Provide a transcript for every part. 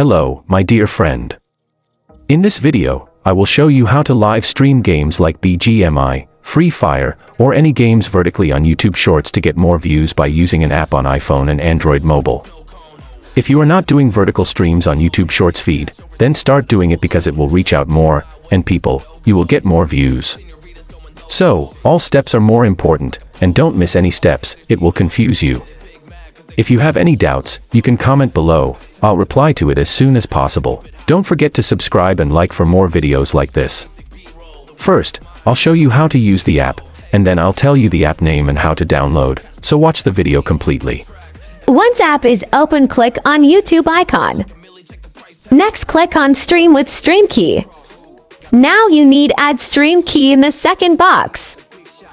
Hello, my dear friend. In this video, I will show you how to live stream games like BGMI, Free Fire, or any games vertically on YouTube Shorts to get more views by using an app on iPhone and Android mobile. If you are not doing vertical streams on YouTube Shorts feed, then start doing it because it will reach out more, and people, you will get more views. So, all steps are more important, and don't miss any steps, it will confuse you. If you have any doubts, you can comment below, I'll reply to it as soon as possible. Don't forget to subscribe and like for more videos like this. First, I'll show you how to use the app, and then I'll tell you the app name and how to download, so watch the video completely. Once app is open, click on YouTube icon. Next, click on Stream with Stream Key. Now you need add Stream Key in the second box.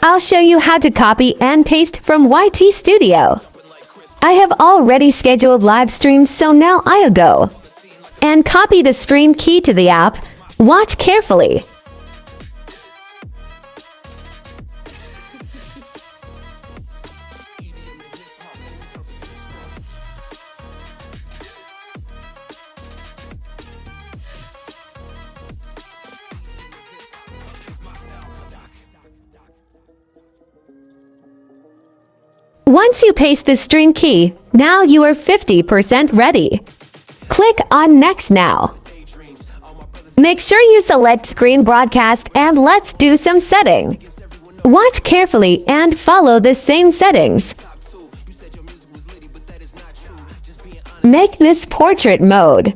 I'll show you how to copy and paste from YT Studio. I have already scheduled live streams, so now I'll go. And copy the stream key to the app. Watch carefully. Once you paste the stream key, now you are 50% ready. Click on Next now. Make sure you select Screen Broadcast and let's do some setting. Watch carefully and follow the same settings. Make this portrait mode.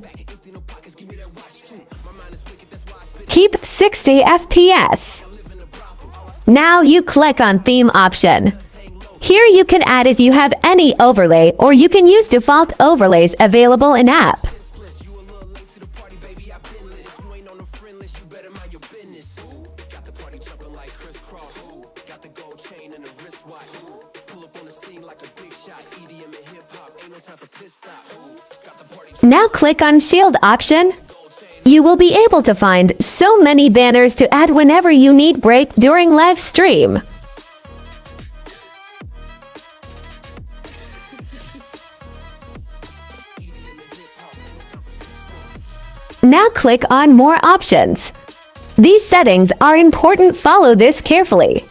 Keep 60 FPS. Now you click on Theme option. Here you can add if you have any overlay or you can use default overlays available in app. Now click on Shield option. You will be able to find so many banners to add whenever you need break during live stream. Now click on More options. These settings are important follow this carefully.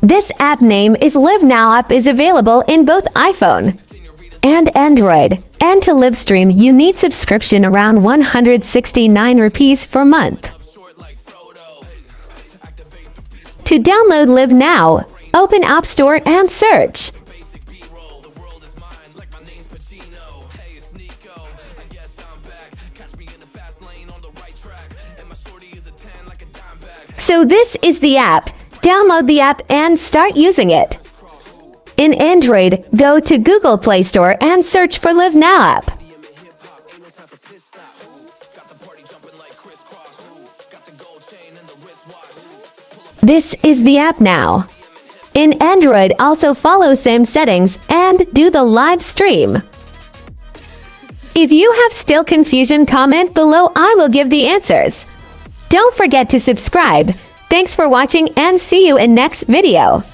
This app name is Live Now app is available in both iPhone and Android. And to live stream, you need subscription around 169 rupees per month. To download Live Now, open App Store and search. So this is the app. Download the app and start using it. In Android, go to Google Play Store and search for Live Now app. This is the app now. In Android, also follow same settings and do the live stream. If you have still confusion, comment below I will give the answers. Don't forget to subscribe. Thanks for watching and see you in next video.